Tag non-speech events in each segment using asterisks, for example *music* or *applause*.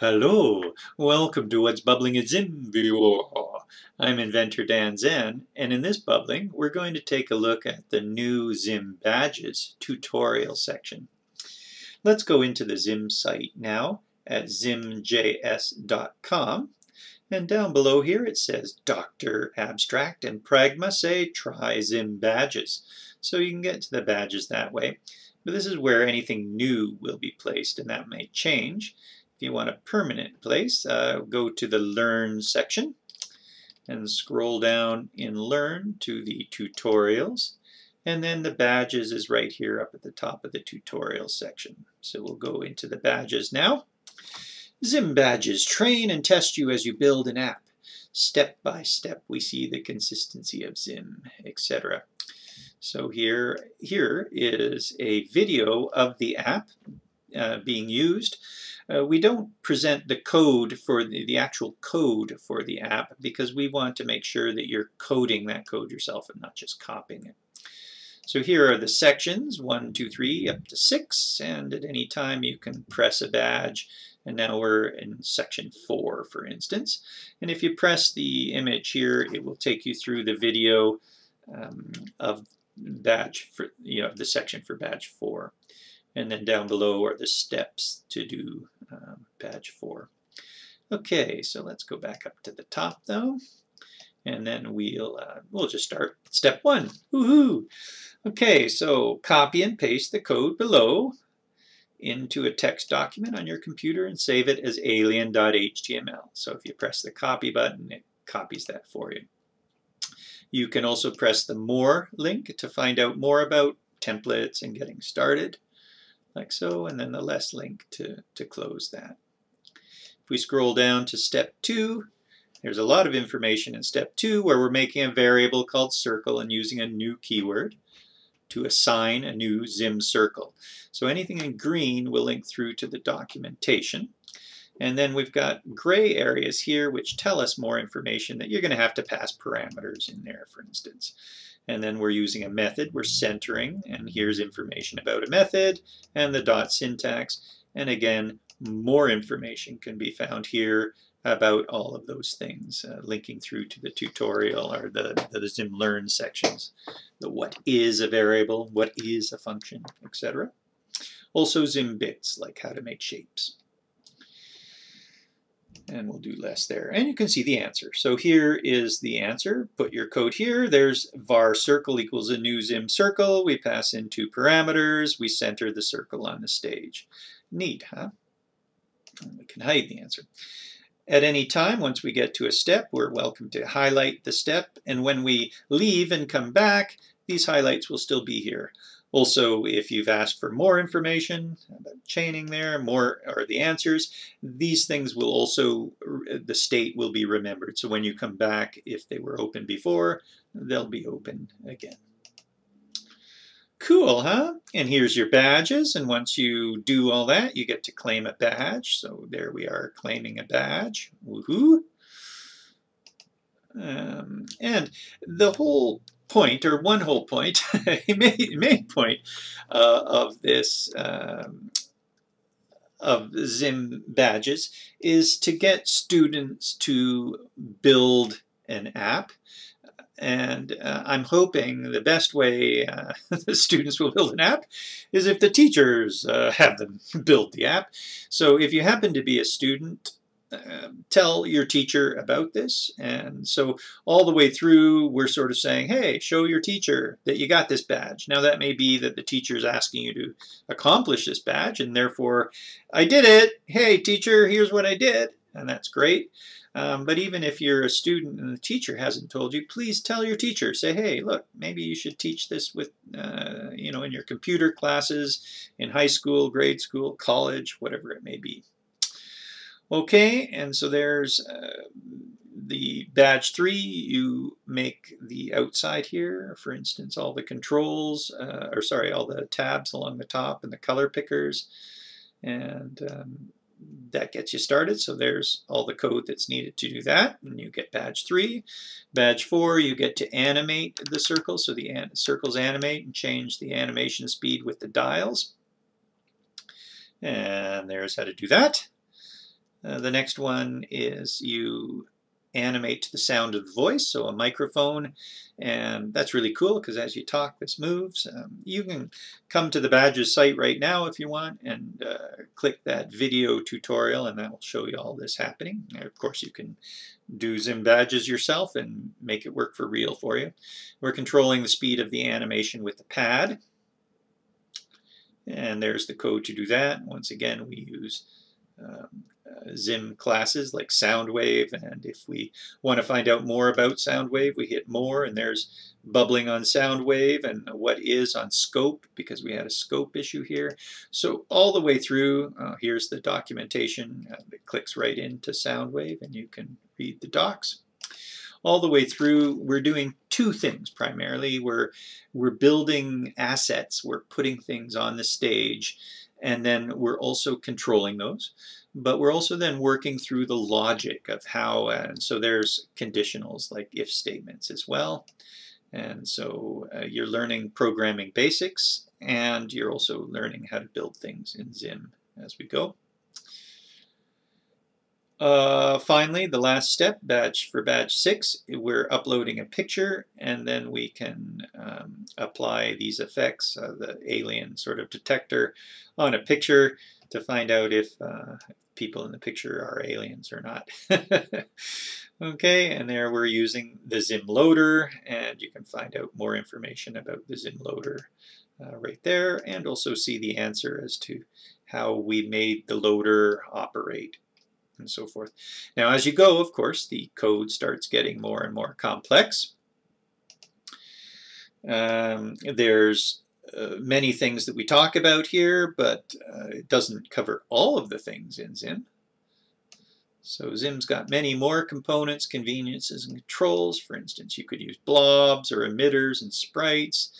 Hello, welcome to What's Bubbling at Viewer. I'm inventor Dan Zen, and in this bubbling, we're going to take a look at the new Zim badges tutorial section. Let's go into the Zim site now at zimjs.com. And down below here it says Dr. Abstract and Pragma say try Zim badges. So you can get to the badges that way. But this is where anything new will be placed, and that may change. If you want a permanent place, uh, go to the Learn section and scroll down in Learn to the Tutorials. And then the Badges is right here up at the top of the Tutorials section. So we'll go into the Badges now. Zim Badges train and test you as you build an app. Step by step, we see the consistency of Zim, etc. So here, here is a video of the app uh, being used. Uh, we don't present the code for the, the actual code for the app because we want to make sure that you're coding that code yourself and not just copying it. So here are the sections, one, two, three, up to 6, and at any time you can press a badge, and now we're in section 4, for instance. And if you press the image here, it will take you through the video um, of badge for you know the section for badge 4. And then down below are the steps to do um, badge 4. Okay, so let's go back up to the top though. And then we'll, uh, we'll just start step 1. Woohoo! Okay, so copy and paste the code below into a text document on your computer and save it as alien.html. So if you press the copy button, it copies that for you. You can also press the More link to find out more about templates and getting started like so, and then the less link to, to close that. If we scroll down to step two, there's a lot of information in step two where we're making a variable called circle and using a new keyword to assign a new Zim circle. So anything in green will link through to the documentation. And then we've got gray areas here which tell us more information that you're going to have to pass parameters in there, for instance. And then we're using a method, we're centering, and here's information about a method and the dot syntax. And again, more information can be found here about all of those things, uh, linking through to the tutorial or the, the Zim Learn sections. The what is a variable, what is a function, etc. Also Zim bits, like how to make shapes and we'll do less there. And you can see the answer. So here is the answer. Put your code here. There's var circle equals a new zim circle. We pass in two parameters. We center the circle on the stage. Neat, huh? And we can hide the answer. At any time, once we get to a step, we're welcome to highlight the step. And when we leave and come back, these highlights will still be here. Also, if you've asked for more information about chaining there, more are the answers, these things will also, the state will be remembered. So when you come back, if they were open before, they'll be open again. Cool, huh? And here's your badges, and once you do all that, you get to claim a badge. So there we are claiming a badge. Woohoo! Um, and the whole point, or one whole point, *laughs* main, main point uh, of this um, of Zim badges is to get students to build an app. And uh, I'm hoping the best way uh, *laughs* the students will build an app is if the teachers uh, have them *laughs* build the app. So if you happen to be a student um, tell your teacher about this. And so all the way through, we're sort of saying, hey, show your teacher that you got this badge. Now that may be that the teacher is asking you to accomplish this badge, and therefore, I did it. Hey, teacher, here's what I did. And that's great. Um, but even if you're a student and the teacher hasn't told you, please tell your teacher. Say, hey, look, maybe you should teach this with, uh, you know, in your computer classes, in high school, grade school, college, whatever it may be. Okay, and so there's uh, the badge 3, you make the outside here, for instance, all the controls, uh, or sorry, all the tabs along the top and the color pickers, and um, that gets you started. So there's all the code that's needed to do that, and you get badge 3. Badge 4, you get to animate the circles, so the an circles animate and change the animation speed with the dials. And there's how to do that. Uh, the next one is you animate to the sound of the voice, so a microphone, and that's really cool because as you talk, this moves. Um, you can come to the Badges site right now if you want and uh, click that video tutorial and that will show you all this happening. And of course, you can do Zim Badges yourself and make it work for real for you. We're controlling the speed of the animation with the pad. And there's the code to do that. Once again, we use um, Zim classes like Soundwave, and if we want to find out more about Soundwave, we hit more, and there's bubbling on Soundwave and what is on Scope, because we had a Scope issue here. So all the way through, uh, here's the documentation uh, that clicks right into Soundwave, and you can read the docs. All the way through, we're doing two things primarily. We're, we're building assets, we're putting things on the stage, and then we're also controlling those but we're also then working through the logic of how, and so there's conditionals like if statements as well. And so uh, you're learning programming basics and you're also learning how to build things in Zim as we go. Uh, finally, the last step, badge for badge 6, we're uploading a picture and then we can um, apply these effects, uh, the alien sort of detector on a picture to find out if uh, people in the picture are aliens or not. *laughs* okay, and there we're using the Zim loader, and you can find out more information about the Zim loader uh, right there, and also see the answer as to how we made the loader operate and so forth. Now as you go, of course, the code starts getting more and more complex. Um, there's uh, many things that we talk about here, but uh, it doesn't cover all of the things in Zim. So Zim's got many more components, conveniences, and controls. For instance, you could use blobs or emitters and sprites.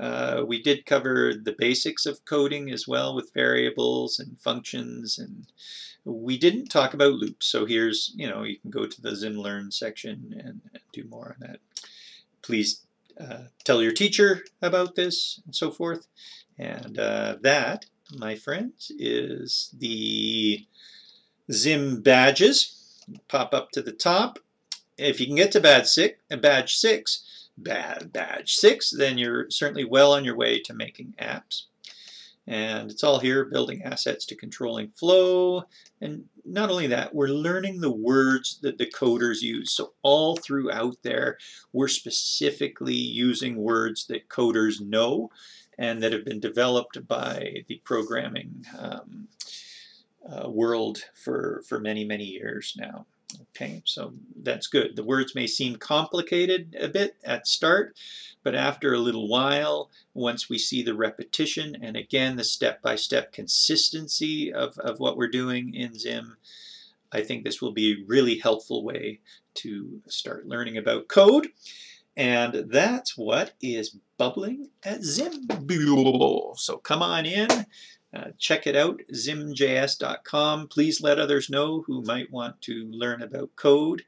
Uh, we did cover the basics of coding as well with variables and functions, and we didn't talk about loops. So here's, you know, you can go to the Zim Learn section and, and do more on that. Please uh, tell your teacher about this and so forth. And uh, that, my friends, is the Zim badges. Pop up to the top. If you can get to badge six, badge six, bad badge six, then you're certainly well on your way to making apps. And it's all here, building assets to controlling flow. And not only that, we're learning the words that the coders use. So all throughout there, we're specifically using words that coders know and that have been developed by the programming um, uh, world for, for many, many years now. Okay, so that's good. The words may seem complicated a bit at start, but after a little while, once we see the repetition and again the step-by-step -step consistency of, of what we're doing in Zim, I think this will be a really helpful way to start learning about code. And that's what is bubbling at Zim. So come on in, uh, check it out, zimjs.com. Please let others know who might want to learn about code.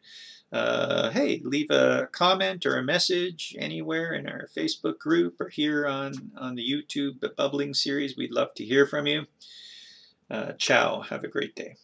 Uh, hey, leave a comment or a message anywhere in our Facebook group or here on, on the YouTube Bubbling series. We'd love to hear from you. Uh, ciao. Have a great day.